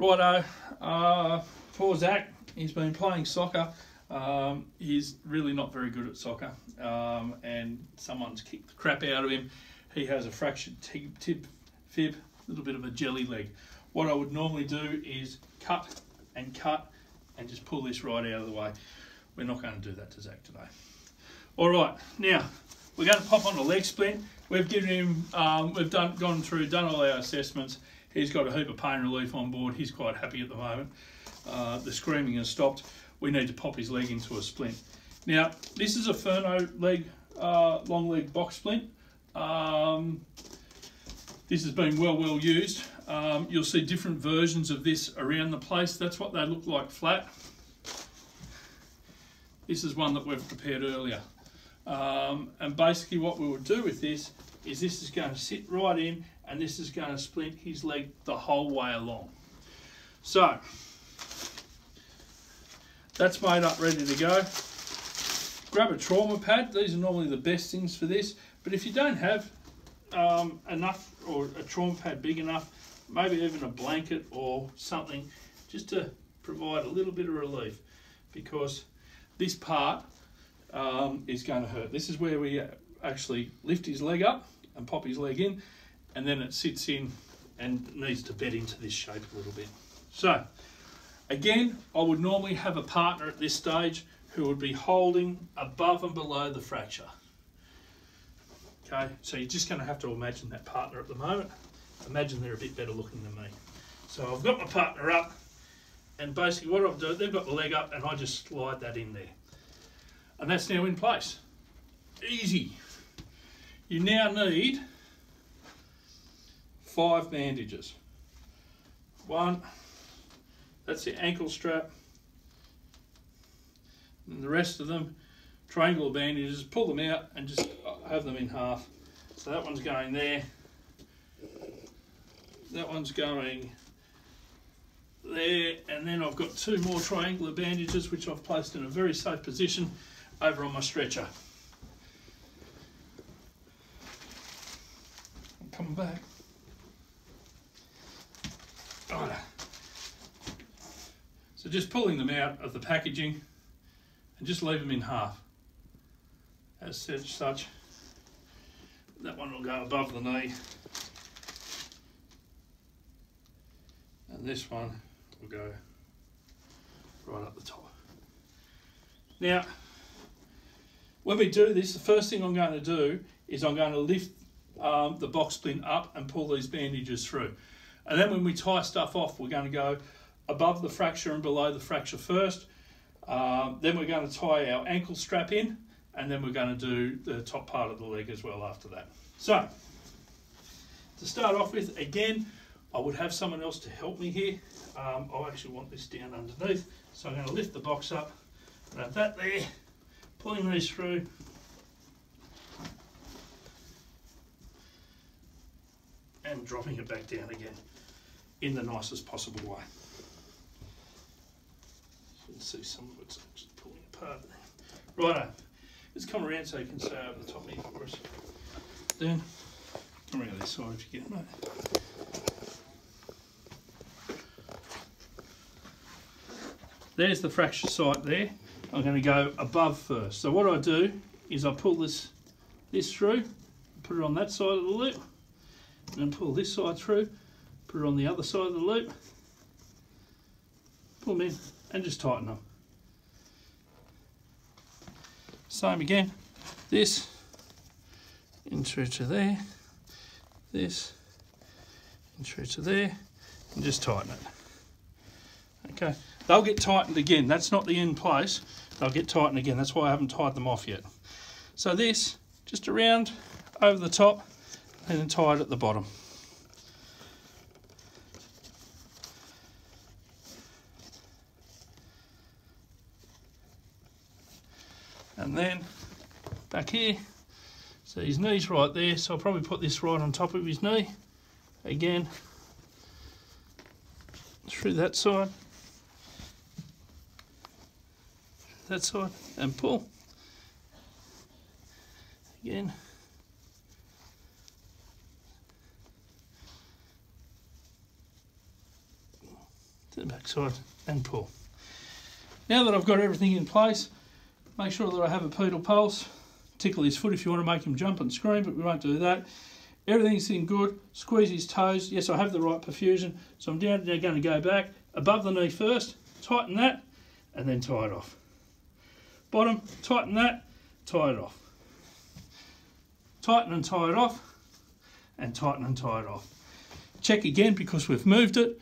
Righto, uh, poor Zach, he's been playing soccer. Um, he's really not very good at soccer, um, and someone's kicked the crap out of him. He has a fractured tib, tib fib, a little bit of a jelly leg. What I would normally do is cut and cut and just pull this right out of the way. We're not going to do that to Zach today. All right, now we're going to pop on a leg splint. We've given him, um, we've done gone through, done all our assessments. He's got a heap of pain relief on board. He's quite happy at the moment. Uh, the screaming has stopped. We need to pop his leg into a splint. Now, this is a Ferno leg, uh, long leg box splint. Um, this has been well, well used. Um, you'll see different versions of this around the place. That's what they look like flat. This is one that we've prepared earlier. Um, and basically what we would do with this is this is going to sit right in and this is going to splint his leg the whole way along. So, that's made up, ready to go. Grab a trauma pad. These are normally the best things for this. But if you don't have um, enough or a trauma pad big enough, maybe even a blanket or something, just to provide a little bit of relief because this part um, is going to hurt. This is where we actually lift his leg up and pop his leg in and then it sits in and needs to bed into this shape a little bit. So again, I would normally have a partner at this stage who would be holding above and below the fracture. Okay, so you're just going to have to imagine that partner at the moment. Imagine they're a bit better looking than me. So I've got my partner up and basically what I've done, they've got the leg up and I just slide that in there. And that's now in place. Easy. You now need five bandages. One, that's the ankle strap. And the rest of them, triangular bandages, pull them out and just have them in half. So that one's going there. That one's going there. And then I've got two more triangular bandages, which I've placed in a very safe position over on my stretcher. Coming back. Right. So just pulling them out of the packaging and just leave them in half. As such, such. That one will go above the knee. And this one will go right up the top. Now, when we do this, the first thing I'm going to do is I'm going to lift um, the box splint up and pull these bandages through. And then when we tie stuff off, we're going to go above the fracture and below the fracture first. Um, then we're going to tie our ankle strap in and then we're going to do the top part of the leg as well after that. So, to start off with, again, I would have someone else to help me here. Um, I actually want this down underneath. So I'm going to lift the box up and that there, pulling these through. And dropping it back down again in the nicest possible way. Can see some of it's just pulling apart. Righto, let's come around so you can stay over the top here for us. Then, come around this side if you get it. There's the fracture site there. I'm going to go above first. So what I do is I pull this this through, put it on that side of the loop, and then pull this side through, put it on the other side of the loop, pull them in and just tighten them. Same again, this in through to there, this in through to there, and just tighten it. Okay, they'll get tightened again. That's not the end place. They'll get tightened again. That's why I haven't tied them off yet. So this, just around over the top and then tied at the bottom. And then back here. So his knee's right there so I'll probably put this right on top of his knee. Again. Through that side. That side. And pull. Again. To the back side and pull. Now that I've got everything in place, make sure that I have a pedal pulse. Tickle his foot if you want to make him jump and scream, but we won't do that. Everything's in good. Squeeze his toes. Yes, I have the right perfusion. So I'm down there going to go back above the knee first, tighten that, and then tie it off. Bottom, tighten that, tie it off. Tighten and tie it off, and tighten and tie it off. Check again because we've moved it.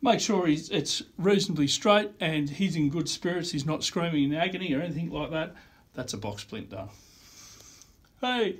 Make sure he's, it's reasonably straight and he's in good spirits. He's not screaming in agony or anything like that. That's a box splint done. Hey!